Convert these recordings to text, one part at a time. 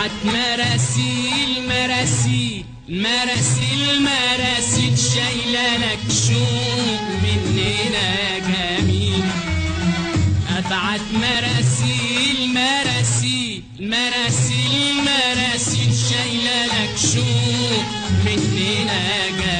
طلعت مراسيل المراسي المراسي مراسيل شايلة شوق مننا جميل. قطعت مراسيل المراسي المراسي مراسيل شايلة شوق مننا جميل.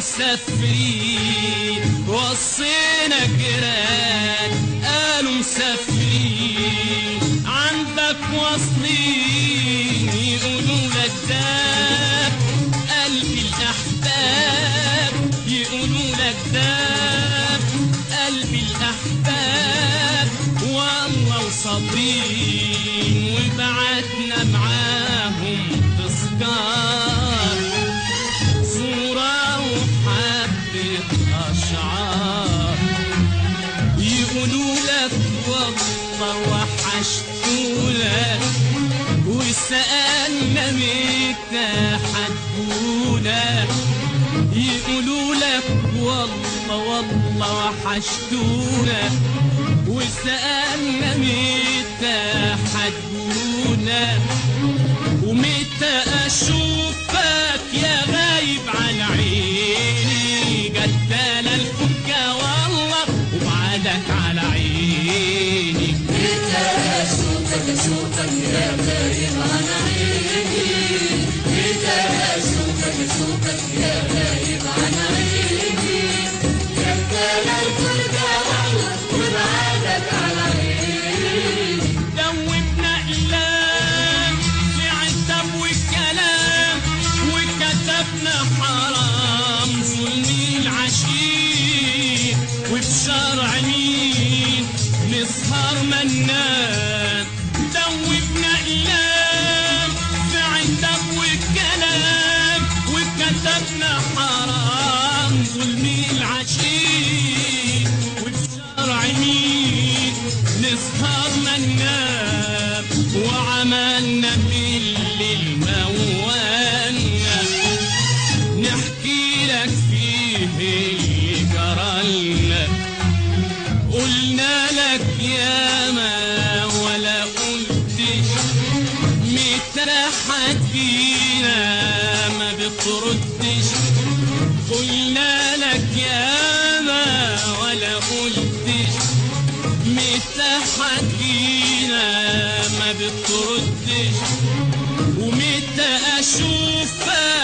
مسافرين وصينا جيران والله وحشتولك وسألنا متى حتقولك يقولوا لك والله والله وسألنا متى وبشرع مين؟ نسهر منام إقلام في عتب والكلام وكتبنا حرام ظلم العشير وبشرع مين نسهر منام وعملنا بالليل موانا نحكي لك فيه استراحت فينا ما بتردش. قلنا لك يا ما ولا قلتش. متاحت فينا ما بتردش. ومتى أشوفك